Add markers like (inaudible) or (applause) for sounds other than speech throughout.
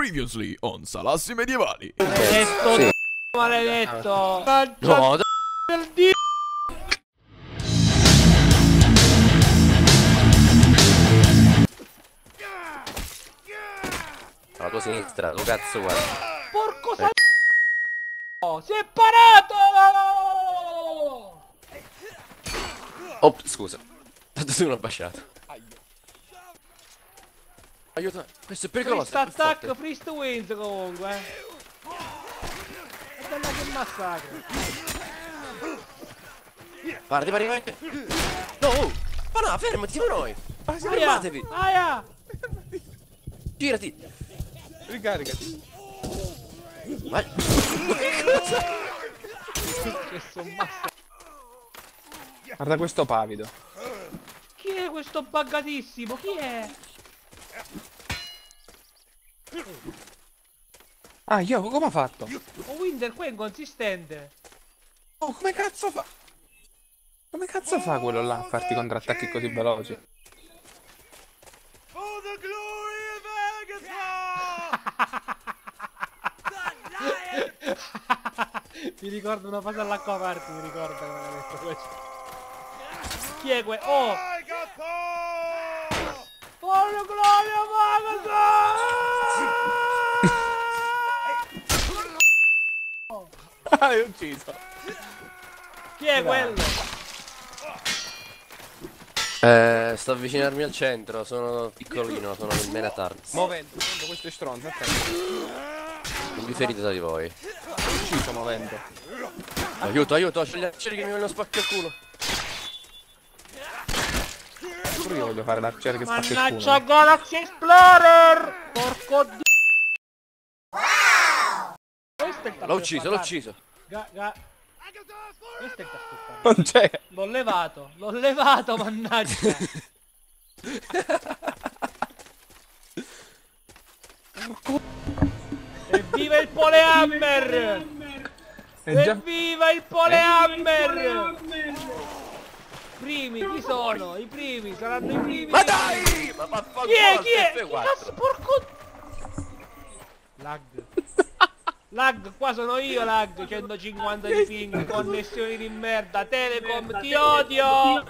Previously on Salassi Medievali. Maledetto Sì. maledetto. No, d- per Dio. alla tua sinistra, tu cazzo guarda. Porco sa... Oh, si è parato! Oh, scusa. Tanto sei una basciata. Aiuto, questo è pericoloso. Questo attacco. Frist wins comunque. eh. È bella che massacro. Guarda, arriva, arriva. No, oh. ma no, fermati, siamo noi. Ma si Aia! fermatevi. Aia! Girati. Ricaricati. Ma... Che son massa... Guarda questo pavido. Chi è questo buggatissimo? Chi è? Ah, io come ha fatto? Oh, Winter qua è inconsistente. Oh, come cazzo fa? Come cazzo fa quello là a farti contrattacchi così veloci? (laughs) mi ricordo una fase all'acquaparti, mi ricordo che aveva detto questo. Chi è que... Oh! Porco Gloria Mago! Ah, l'hai ucciso. Chi è quello? Eh, sto avvicinarmi al centro, sono piccolino, sono il Menatarz. Movendo, movendo questo è stronzo, attento. Non vi ferite da di voi. Ucciso movendo. Aiuto, aiuto, arcieri che mi vogliono spacca il culo. Pure io voglio fare l'arciere che spacca il Mannaggia culo. Galaxy Explorer! Porco di... L'ho ucciso, l'ho ucciso. Ga, ga... Questo è il parlare. Non c'è. L'ho levato, l'ho levato, mannaggia. Evviva il Polehammer! Evviva il Polehammer! Primi, chi sono? I primi, saranno i primi. Ma dai! Ma vaffanculo, Chi è? Chi è? F4. cazzo, porco... Lag. Lag, qua sono io lag, 150 di ping, connessioni di merda, Telecom, ti odio!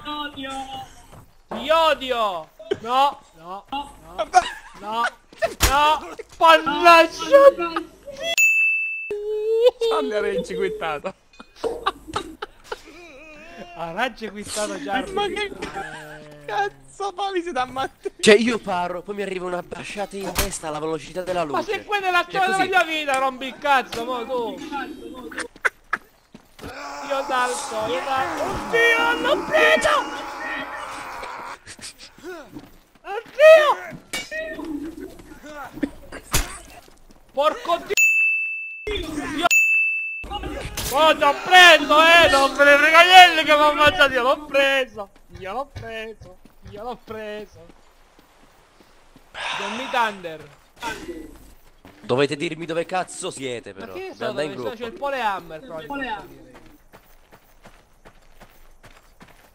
Ti odio! No, no, no, no, no, mannaggia! Salli a Reggi quittato. Ha raggi quittato già. Ma che cazzo pavi siete ammattati? Cioè io paro, poi mi arriva una basciata in testa alla velocità della luce. Ma se quella è la Cioè, della mia vita, rompi il cazzo, mo tu! Io salto, io salto. Oddio, l'ho preso! Oddio! Porco dio! Dio! Oh, ti ho preso, eh! Non me ne frega niente che mi ha ammazzato! Io l'ho preso! Io l'ho preso! Io l'ho preso! Johnny Thunder! Dovete dirmi dove cazzo siete però. Perché so in dove sto? C'è il gruppo. Polehammer però.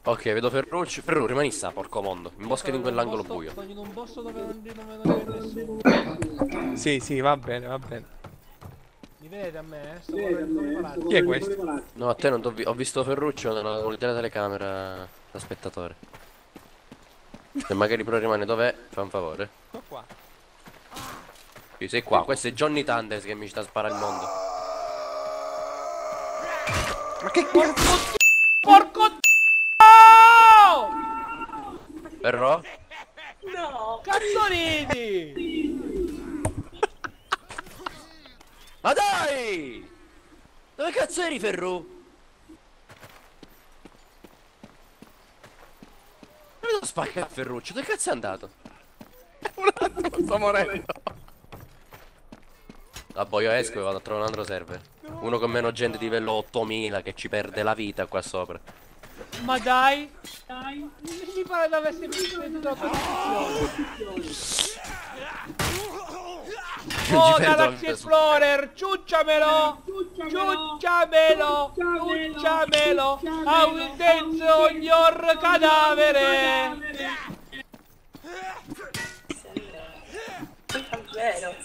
Ok, vedo Ferruccio. Ferru, rimani sta, porco mondo. In bosca in quell'angolo buio. Sto in un posto dove non, non vedo nessuno. Sì, sì, va bene, va bene. Mi vedete a me, eh? Sto malato. Chi è questo? No, a te non ho visto Ferruccio nella qualità della telecamera da spettatore. Se magari però rimane dov'è, fa un favore. Sto qua. Sì, sei qua, questo è Johnny Thunders che mi sta a sparare il mondo. Ma che cazzo? Porco! Però? Cazzo ridi! Ma dai! Dove cazzo eri Ferru? Devo spaccare Ferruccio? Dove cazzo è andato? Un attimo, sto morendo. Ah boh, io esco e vado a trovare un altro server. Uno con meno gente di livello 8000 che ci perde la vita qua sopra. Ma dai! Dai! Mi pare di (laughs) Oh, Ci perdo la Galaxy vita su- Explorer, ciucciamelo! Ciucciamelo! Ciucciamelo! Dance on your cadavere! Davvero?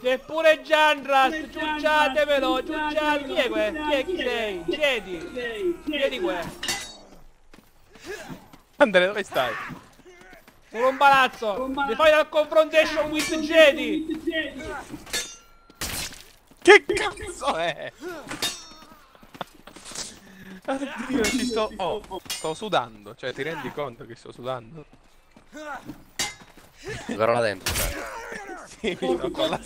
C'è pure Giandras, ciucciatemelo, ciucciate, chi è que? Chi è chi sei? Chiedi, chiedi que. Andrea, dove stai? Sono un palazzo, mi fai dal confrontation with Jedi. Che cazzo è? Oddio, ci sto... Oh, sto sudando. Cioè, ti rendi conto che sto sudando? Ancora là dentro. Sì, mi sto con la...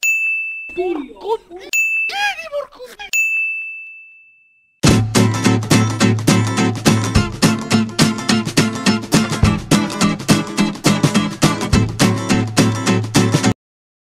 Porco